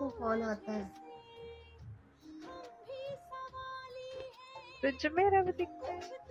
को कॉल आता है। तुझ में रब दिखता है।